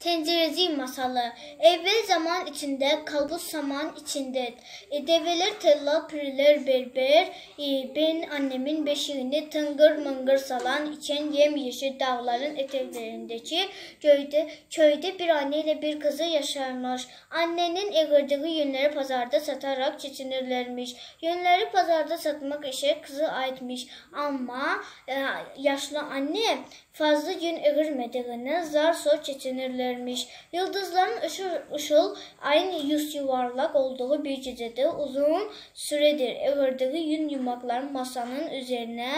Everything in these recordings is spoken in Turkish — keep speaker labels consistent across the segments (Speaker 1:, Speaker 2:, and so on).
Speaker 1: Tencereci masalı. Evvel zaman içinde, kalbur saman içinde. E, develer tella, piriler berber. E, ben annemin beşiğini tıngır mıngır salan, içen yemyeşil dağların eteklerindeki köyde, köyde bir anne ile bir kızı yaşarmış. Annenin eğirdiği yünleri pazarda satarak geçinirlermiş. Yünleri pazarda satmak işe kızı aitmiş. Ama e, yaşlı anne fazla gün eğirmediğini zar zor geçinirlermiş. Yıldızların ışıl, ışıl aynı yüz yuvarlak olduğu bir gecede uzun süredir eğirdiği yün yumakların masanın üzerine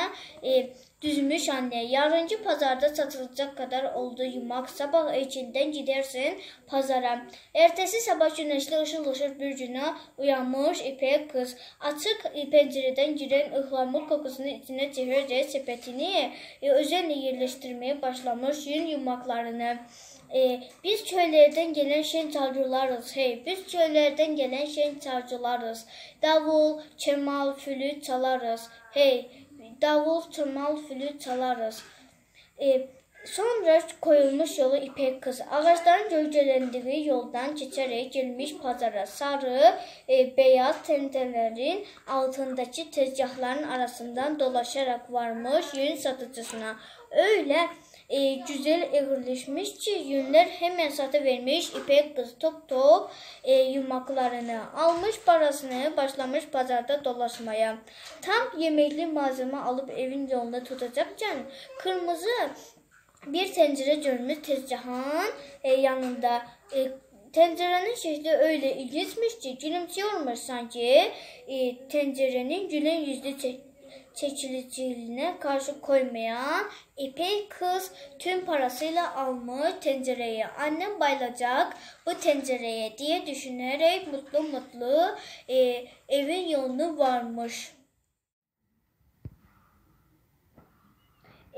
Speaker 1: e, düzmüş anne. Yarıncı pazarda satılacak kadar oldu yumak. Sabah içinden gidersin pazara. Ertesi sabah güneşli ışıl ışıl bir güne uyanmış ipek kız. Açık pencereden giren ıhlamur kokusunu içine çevirecek sepetini e, özenle yerleştirmeye başlamış yün yumaklarını. E, biz köylerden gelen şen çalcılarız. Hey, biz köylerden gelen şen çalcılarız. Davul, kemal, flüt çalarız. Hey, davul, kemal, flüt çalarız. E, sonra koyulmuş yolu ipek kız. Ağaçların gölgelendiği yoldan geçerek gelmiş pazara. Sarı, e, beyaz tentelerin altındaki tezgahların arasından dolaşarak varmış yün satıcısına. Öyle e, güzel eğrileşmiş ki yünler hemen satıvermiş ipek kız top top e, yumaklarını almış parasını başlamış pazarda dolaşmaya. Tam yemekli malzeme alıp evin yolunu tutacakken kırmızı bir tencere görmüş tezgahın e, yanında. E, tencerenin şekli öyle ilginçmiş ki gülümsüyormuş sanki e, tencerenin gülen yüzlü çek çekiliciliğine karşı koymayan ipek kız tüm parasıyla almış tencereyi. Annem bayılacak bu tencereye diye düşünerek mutlu mutlu e, evin yolunu varmış.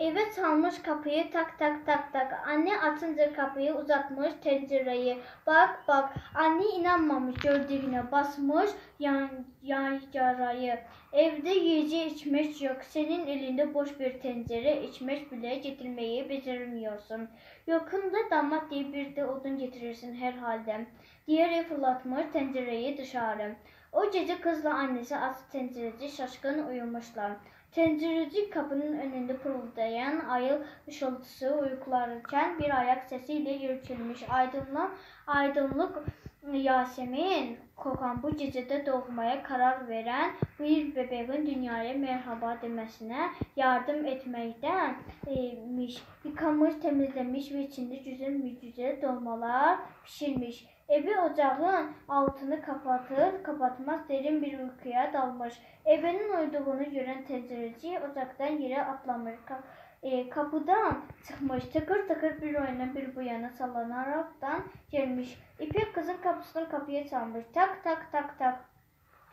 Speaker 1: Eve çalmış kapıyı tak tak tak tak. Anne atınca kapıyı uzatmış tencereyi. Bak bak anne inanmamış gördüğüne basmış yan, yan yarayı. Evde yiyeceği içmek yok. Senin elinde boş bir tencere içmek bile getirmeyi beceremiyorsun. Yakında damat diye bir de odun getirirsin herhalde. Diğeri fırlatmış tencereyi dışarı. O gece kızla annesi aslı tencereci şaşkın uyumuşlar. Tencereci kapının önünde pırıldayan ayıl ışıltısı uyuklarken bir ayak sesiyle ürkülmüş. Aydınlık, aydınlık Yasemin kokan bu gecede doğmaya karar veren bir bebeğin dünyaya merhaba demesine yardım etmektenmiş. Yıkamış, temizlemiş ve içinde güzel güzel dolmalar pişirmiş. Evi ocağın altını kapatır, kapatmaz derin bir uykuya dalmış. Evinin uyuduğunu gören tencereci ocaktan yere atlamış. Ka- e, kapıdan çıkmış. Tıkır tıkır bir oyuna bir bu yana sallanaraktan gelmiş. İpek kızın kapısını kapıya çalmış. Tak tak tak tak.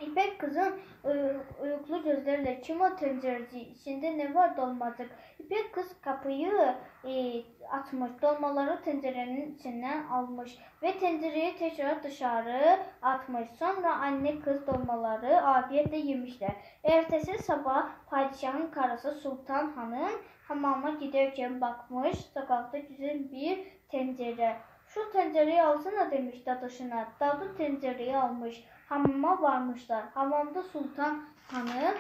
Speaker 1: İpek kızın uy- uyuklu gözlerle kim o tencereci içinde ne var dolmacık. İpek kız kapıyı e, atmış. Dolmaları tencerenin içinden almış ve tencereyi tekrar dışarı atmış. Sonra anne kız dolmaları afiyetle yemişler. Ertesi sabah padişahın karısı Sultan Hanım hamama giderken bakmış sokakta güzel bir tencere. Şu tencəreyi alsana demiş dadaşına. Dadı tencəreyi almış. Hamama varmışlar. Hamamda Sultan xanım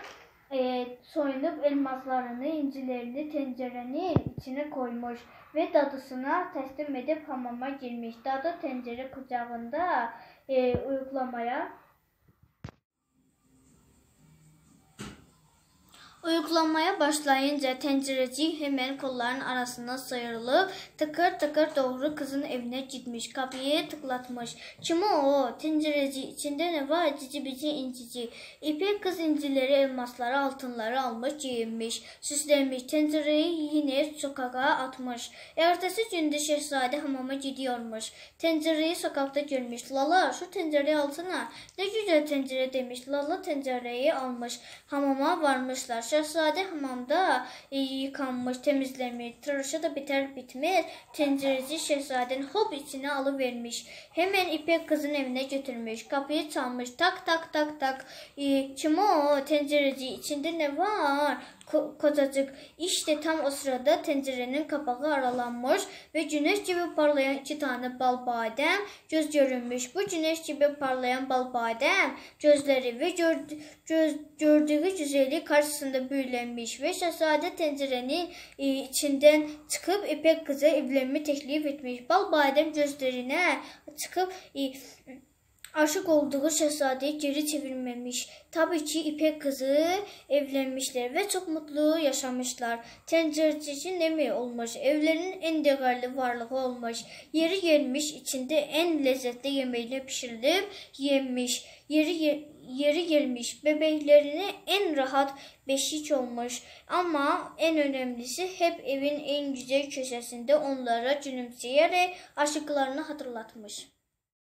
Speaker 1: e, soyunub elmaslarını, incilərini tencərənin içinə qoymuş və dadısına təslim edib hamama girmiş. Dadı tencərə qucağında e, uyuqlamaya Uyuklamaya başlayınca tencereci hemen kolların arasına sıyrılıp tıkır tıkır doğru kızın evine gitmiş. Kapıyı tıklatmış. Kim o? Tencereci. İçinde ne var? Cici bici incici. İpek kız incileri, elmasları, altınları almış, giyinmiş. Süslenmiş. Tencereyi yine sokağa atmış. Ertesi günde şehzade hamama gidiyormuş. Tencereyi sokakta görmüş. Lala şu tencereyi alsana. Ne güzel tencere demiş. Lala tencereyi almış. Hamama varmışlar. Şehzade hamamda e, yıkanmış, temizlenmiş. Tıraşı da biter bitmez. Tencereci şehzadenin hop içine alıvermiş. Hemen İpek kızın evine götürmüş. Kapıyı çalmış. Tak tak tak tak. E, kim o? Tencereci. İçinde ne var? Ko- kozacık. İşte tam o sırada tencerenin kapağı aralanmış ve güneş gibi parlayan iki tane bal badem göz görünmüş. Bu güneş gibi parlayan bal badem gözleri ve gördü, göz, gördüğü güzelliği karşısında büyülenmiş ve şehzade tencerenin e, içinden çıkıp İpek kıza evlenme teklif etmiş. Bal badem gözlerine çıkıp e, aşık olduğu şehzadeyi geri çevirmemiş. Tabii ki İpek kızı evlenmişler ve çok mutlu yaşamışlar. Tencereci Nemi olmuş. Evlerinin en değerli varlığı olmuş. Yeri gelmiş içinde en lezzetli yemeğini pişirilip yenmiş. Yeri ye- yeri gelmiş bebeklerine en rahat beşik olmuş. Ama en önemlisi hep evin en güzel köşesinde onlara gülümseyerek aşıklarını hatırlatmış.